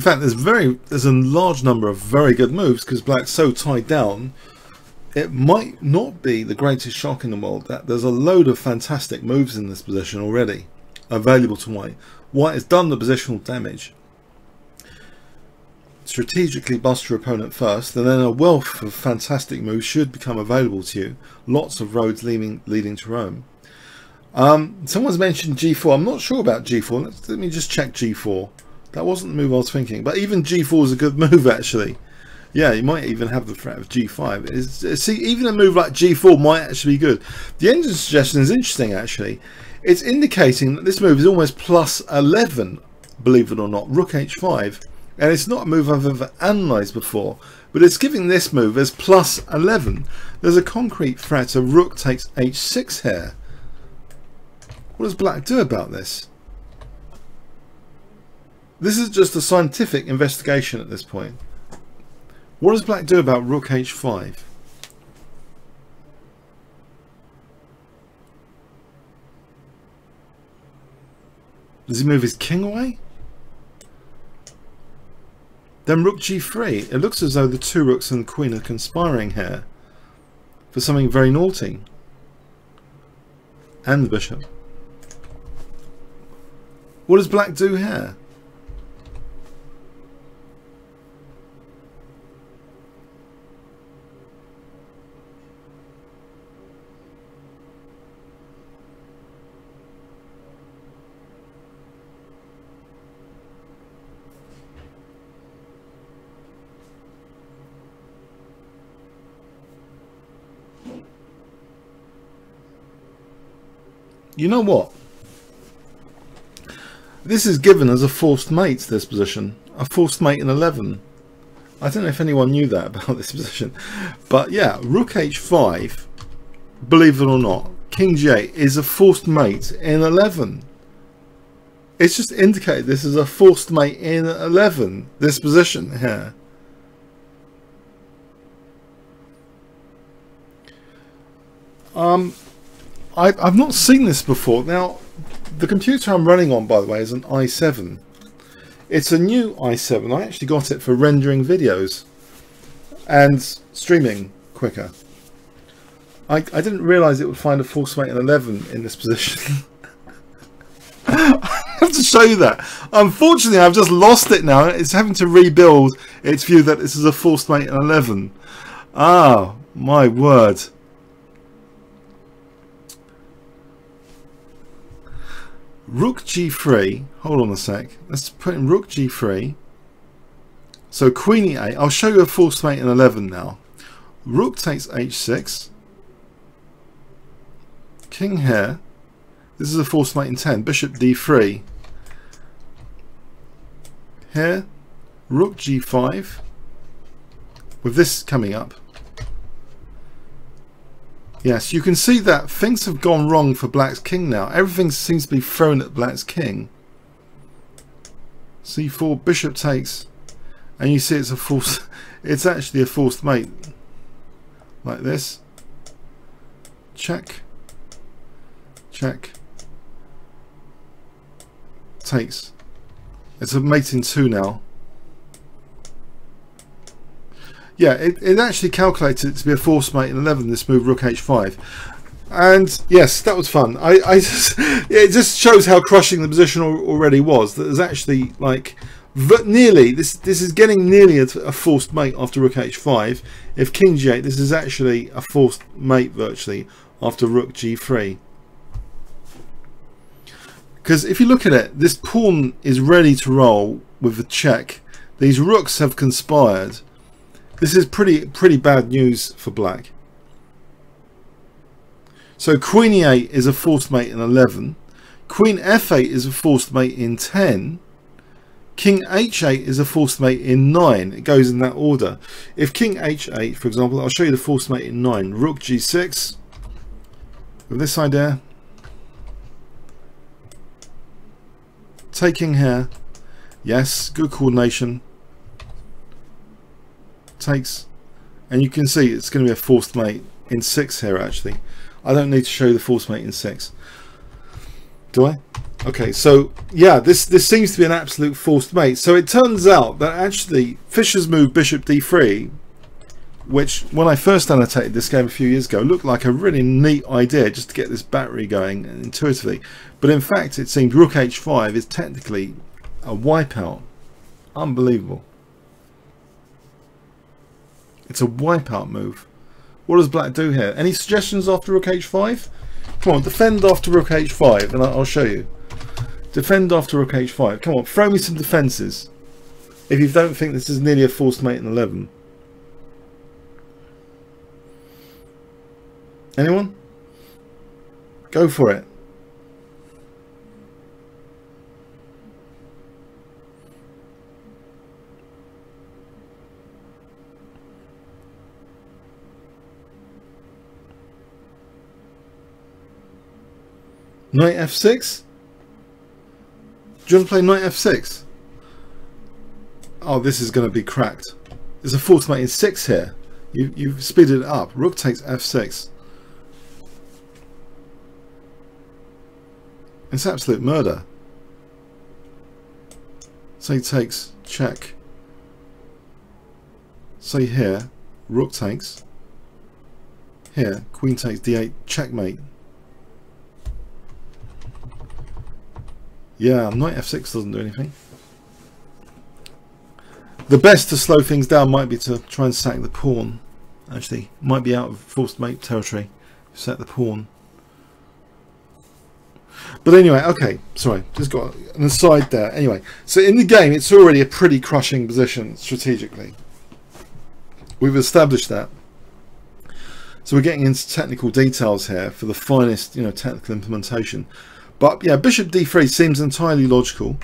In fact, there's very there's a large number of very good moves because black's so tied down. It might not be the greatest shock in the world that there's a load of fantastic moves in this position already available to white. White has done the positional damage. Strategically bust your opponent first, and then a wealth of fantastic moves should become available to you. Lots of roads leading leading to Rome. Um, someone's mentioned G4. I'm not sure about G4. Let's, let me just check G4. That wasn't the move I was thinking. But even G4 is a good move, actually. Yeah, you might even have the threat of G5. It's, see, even a move like G4 might actually be good. The engine suggestion is interesting, actually. It's indicating that this move is almost plus 11, believe it or not, Rook H5. And it's not a move I've ever analysed before, but it's giving this move as plus 11. There's a concrete threat of Rook takes H6 here. What does Black do about this? This is just a scientific investigation at this point. What does black do about rook h5? Does he move his king away? Then rook g3. It looks as though the two rooks and the queen are conspiring here for something very naughty. And the bishop. What does black do here? You know what? This is given as a forced mate, this position. A forced mate in 11. I don't know if anyone knew that about this position. But yeah, rook h5, believe it or not, king j is a forced mate in 11. It's just indicated this is a forced mate in 11, this position here. Um, I, I've not seen this before. Now, the computer I'm running on, by the way, is an i7. It's a new i7. I actually got it for rendering videos and streaming quicker. I, I didn't realise it would find a force mate in 11 in this position. I have to show you that. Unfortunately, I've just lost it now. It's having to rebuild its view that this is a forced mate in 11. Ah, my word. Rook g3. Hold on a sec. Let's put in Rook g3. So Queen e8. I'll show you a forced mate in 11 now. Rook takes h6. King here. This is a forced mate in 10. Bishop d3. here, rook g5, with this coming up. Yes, you can see that things have gone wrong for black's king now. Everything seems to be thrown at black's king. c4, bishop takes, and you see it's a forced, it's actually a forced mate. Like this. Check. Check. Takes. It's a mate in two now. Yeah, it, it actually calculated it to be a force mate in 11, this move rook h5. And yes, that was fun. I, I just, it just shows how crushing the position already was. That there's actually like nearly this. This is getting nearly a, a, forced mate after rook h5. If king g8, this is actually a forced mate virtually after rook g3. Because if you look at it, this pawn is ready to roll with the check. These rooks have conspired this is pretty pretty bad news for black. So queen e8 is a forced mate in 11. Queen f8 is a forced mate in 10. King h8 is a forced mate in 9. It goes in that order. If king h8, for example, I'll show you the forced mate in 9. Rook g6. With this idea. Taking here. Yes, good coordination takes and you can see it's going to be a forced mate in six here actually. I don't need to show the forced mate in six do I? Okay so yeah this this seems to be an absolute forced mate. So it turns out that actually Fischer's move bishop d3 which when I first annotated this game a few years ago looked like a really neat idea just to get this battery going intuitively. But in fact it seems rook h5 is technically a wipeout. Unbelievable it's a wipeout move. What does black do here? Any suggestions after rook h5? Come on, defend after rook h5 and I'll show you. Defend after rook h5. Come on, throw me some defences. If you don't think this is nearly a forced mate in 11. Anyone? Go for it. Knight f6? Do you want to play knight f6? Oh, this is going to be cracked. There's a force mate in 6 here. You, you've speeded it up. Rook takes f6. It's absolute murder. So he takes check. Say here, rook takes. Here, queen takes d8, checkmate. Yeah, knight f6 doesn't do anything. The best to slow things down might be to try and sack the pawn. Actually, might be out of forced mate territory. Set the pawn. But anyway, okay, sorry, just got an aside there. Anyway, so in the game, it's already a pretty crushing position strategically. We've established that. So we're getting into technical details here for the finest, you know, technical implementation. But yeah, bishop d3 seems entirely logical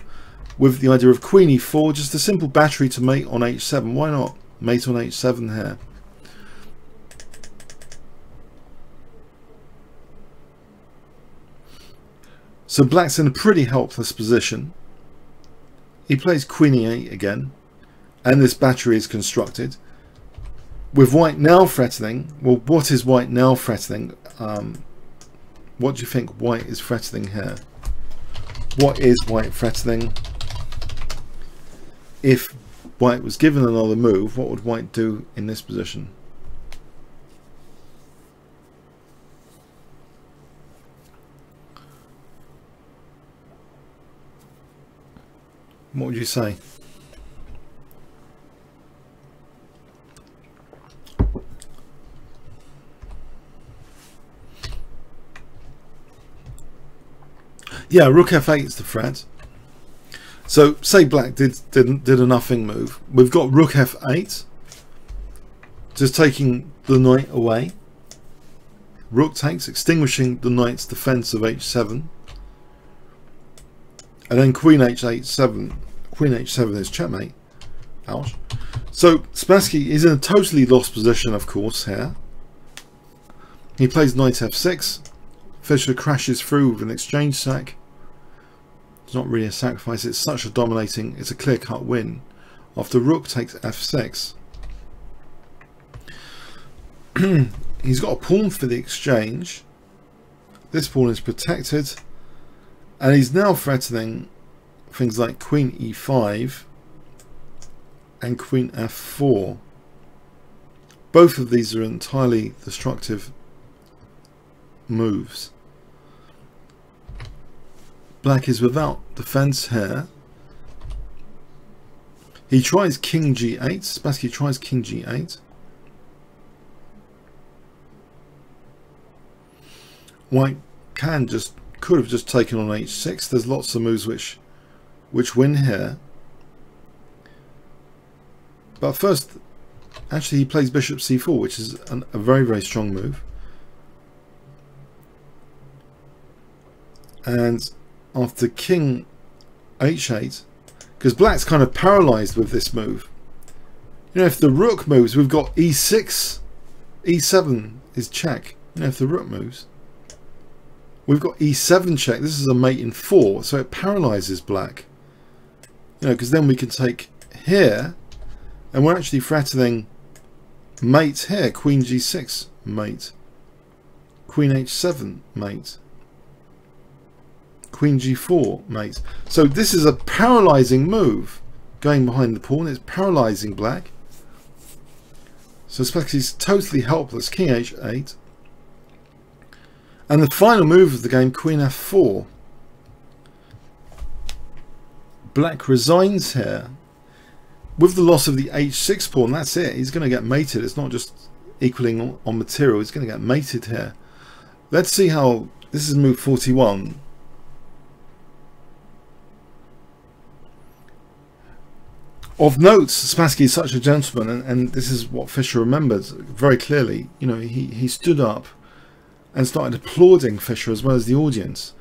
with the idea of queen e4, just a simple battery to mate on h7. Why not mate on h7 here? So black's in a pretty helpless position. He plays queen e8 again, and this battery is constructed. With white now threatening, well, what is white now threatening? Um, what do you think white is threatening here? What is white threatening? If white was given another move, what would white do in this position? What would you say? Yeah, rook f8 is the threat. So say black did did did a nothing move. We've got rook f8, just taking the knight away. Rook takes, extinguishing the knight's defense of h7. And then queen h8 7. queen h7 is checkmate. Ouch. So Spassky is in a totally lost position, of course, here. He plays knight f6. Fischer crashes through with an exchange sack. It's not really a sacrifice, it's such a dominating, it's a clear-cut win. After rook takes f6. He's got a pawn for the exchange. This pawn is protected. And he's now threatening things like queen e5 and queen f4. Both of these are entirely destructive moves. Black is without defense here. He tries king g8. Spassky tries king g8. White can just could have just taken on h6. There's lots of moves which which win here. But first, actually he plays bishop c4, which is an, a very, very strong move. And after king h8, because black's kind of paralyzed with this move. You know, if the rook moves, we've got e6, e7 is check. You know, if the rook moves. We've got e7 check. This is a mate in 4, so it paralyzes black. You know, because then we can take here, and we're actually threatening mate here. Queen g6 mate. Queen h7 mate. Queen g4 mate. So this is a paralyzing move going behind the pawn. It's paralyzing black. So Spassky's totally helpless. King h8. And the final move of the game, Queen f4. Black resigns here. With the loss of the h6 pawn, that's it. He's going to get mated. It's not just equaling on material. He's going to get mated here. Let's see how... This is move 41. Of note, Spassky is such a gentleman, and, and this is what Fischer remembers very clearly. You know, he, he stood up and started applauding Fischer as well as the audience.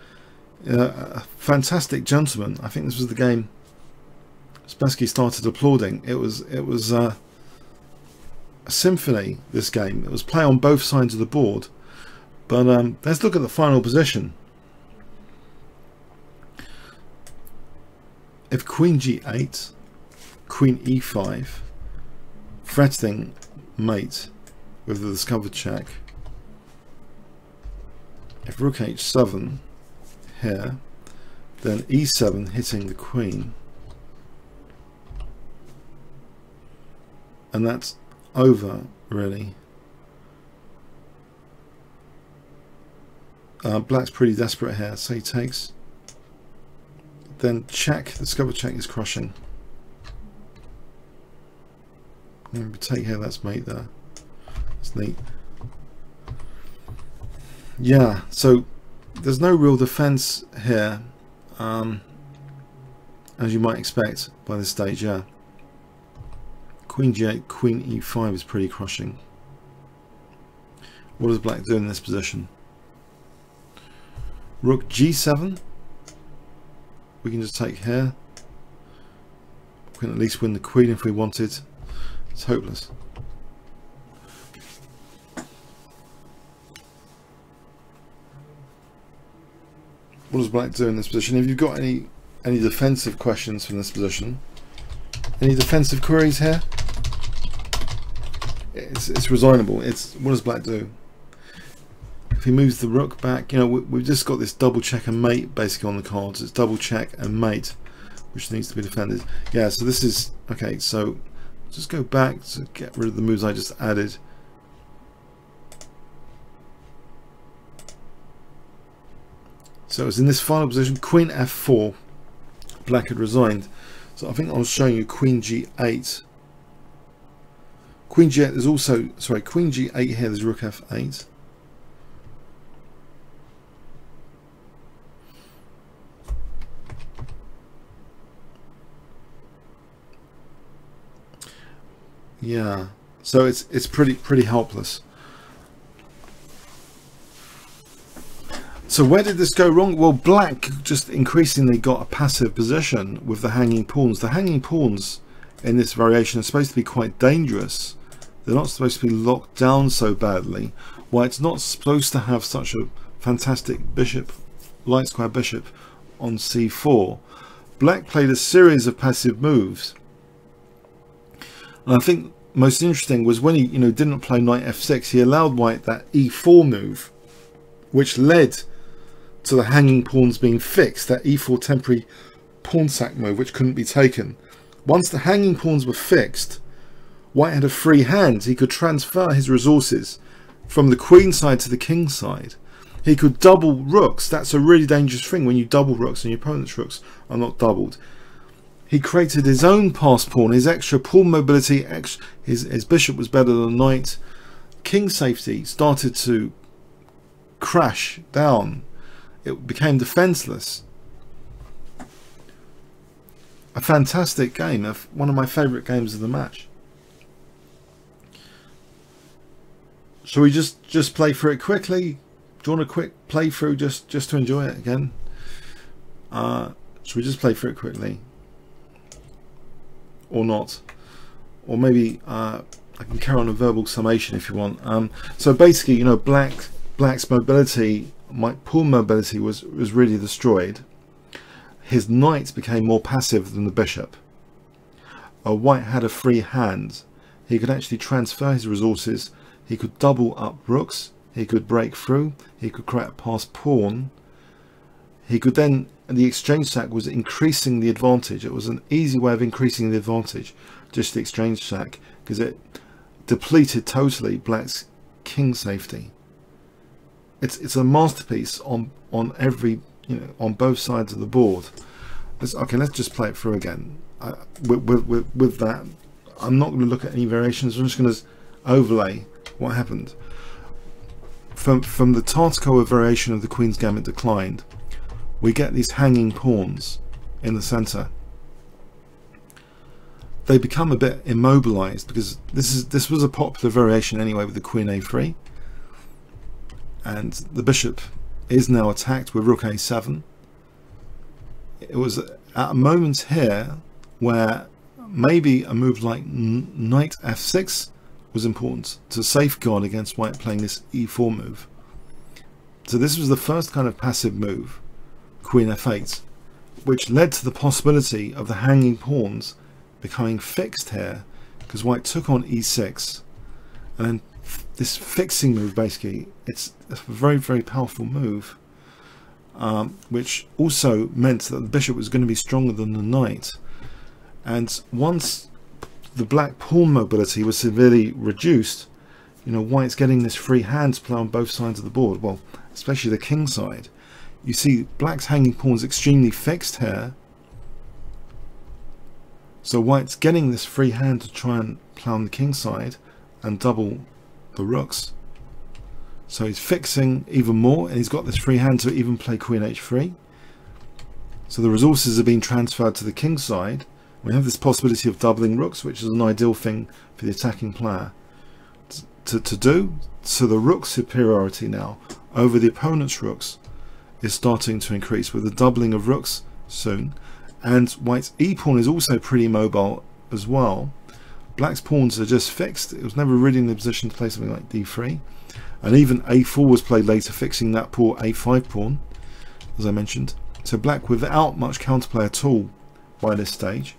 Uh, a fantastic gentleman. I think this was the game Spassky started applauding. It was it was uh, a symphony. This game. It was play on both sides of the board. But um, let's look at the final position. If Queen G8, Queen E5, threatening mate with the discovered check if rook h7 here, then e7 hitting the queen, and that's over really. Uh, black's pretty desperate here, so he takes. Then check, the discover check is crushing. Take here, that's mate there. That's neat. Yeah, so there's no real defense here, um, as you might expect by this stage, yeah. Queen g8, Queen e5 is pretty crushing. What does black do in this position? Rook g7. We can just take here. We can at least win the queen if we wanted. It's hopeless. What does black do in this position? Have you got any any defensive questions from this position? Any defensive queries here? It's, it's resignable. It's what does black do? If he moves the rook back, you know, we, we've just got this double check and mate basically on the cards. It's double check and mate, which needs to be defended. Yeah, so this is okay. So just go back to get rid of the moves I just added. So it's in this final position, Queen f4. Black had resigned. So I think I was showing you Queen g8. Queen g8 is also, sorry, Queen g8 here, there's Rook f8. Yeah, so it's it's pretty pretty helpless. So where did this go wrong? Well, black just increasingly got a passive position with the hanging pawns. The hanging pawns in this variation are supposed to be quite dangerous. They're not supposed to be locked down so badly. Why it's not supposed to have such a fantastic bishop, light square bishop on c4. Black played a series of passive moves. And I think most interesting was when he you know didn't play knight f6 he allowed white that e4 move which led to the hanging pawns being fixed that e4 temporary pawn sack move which couldn't be taken. Once the hanging pawns were fixed white had a free hand. He could transfer his resources from the queen side to the king side. He could double rooks. That's a really dangerous thing when you double rooks and your opponent's rooks are not doubled he created his own pass pawn, his extra pawn mobility, his, his bishop was better than knight. King safety started to crash down. It became defenseless. A fantastic game, one of my favourite games of the match. Shall we just, just play through it quickly? Do you want a quick playthrough just, just to enjoy it again? Uh, shall we just play through it quickly? Or not. Or maybe uh, I can carry on a verbal summation if you want. Um, so basically you know black black's mobility my poor mobility was was really destroyed. His knight became more passive than the bishop. A white had a free hand. He could actually transfer his resources. He could double up rooks. He could break through. He could create a pass pawn. He could then the exchange sack was increasing the advantage. It was an easy way of increasing the advantage, just the exchange sack, because it depleted totally black's king safety. It's it's a masterpiece on on every you know on both sides of the board. Let's, okay, let's just play it through again. With, with, with that, I'm not going to look at any variations. I'm just going to overlay what happened. From from the Tartakower variation of the Queen's Gambit declined we get these hanging pawns in the center. They become a bit immobilized because this is this was a popular variation anyway with the queen a3 and the bishop is now attacked with rook a7 it was at a moment here where maybe a move like knight f6 was important to safeguard against white playing this e4 move. So this was the first kind of passive move queen f8 which led to the possibility of the hanging pawns becoming fixed here because white took on e6 and then this fixing move basically it's a very very powerful move um, which also meant that the bishop was going to be stronger than the knight. And once the black pawn mobility was severely reduced you know white's getting this free hand to play on both sides of the board. Well especially the king side you see black's hanging pawn is extremely fixed here. So white's getting this free hand to try and play on the king side and double the rooks. So he's fixing even more and he's got this free hand to even play queen h3. So the resources are being transferred to the king side. We have this possibility of doubling rooks, which is an ideal thing for the attacking player to, to do. So the rook superiority now over the opponent's rooks is starting to increase with the doubling of rooks soon. And white's e-pawn is also pretty mobile as well. Black's pawns are just fixed. It was never really in the position to play something like d3 and even a4 was played later fixing that poor a5 pawn as I mentioned. So black without much counterplay at all by this stage.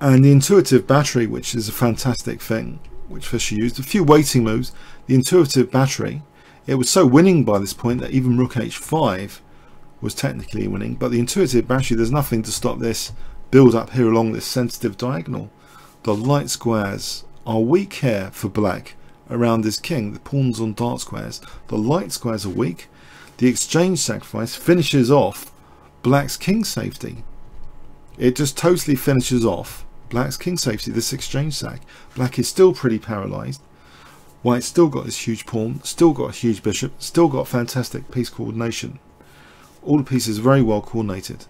And the intuitive battery which is a fantastic thing which Fischer used. A few waiting moves. The intuitive battery it was so winning by this point that even rook h5 was technically winning, but the intuitive battery, there's nothing to stop this build up here along this sensitive diagonal. The light squares are weak here for black around this king, the pawns on dark squares. The light squares are weak. The exchange sacrifice finishes off black's king safety. It just totally finishes off black's king safety, this exchange sack. Black is still pretty paralysed. White still got this huge pawn, still got a huge bishop, still got fantastic piece coordination. All the pieces very well coordinated.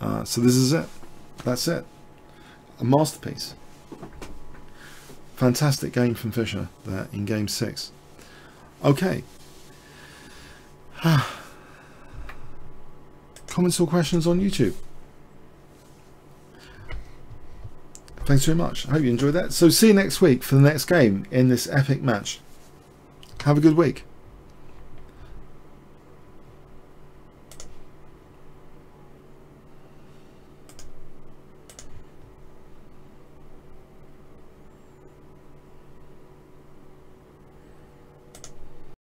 Uh, so this is it. That's it. A masterpiece. Fantastic game from Fischer there in game six. Okay. Comments or questions on YouTube? Thanks very much. I hope you enjoyed that. So see you next week for the next game in this epic match. Have a good week.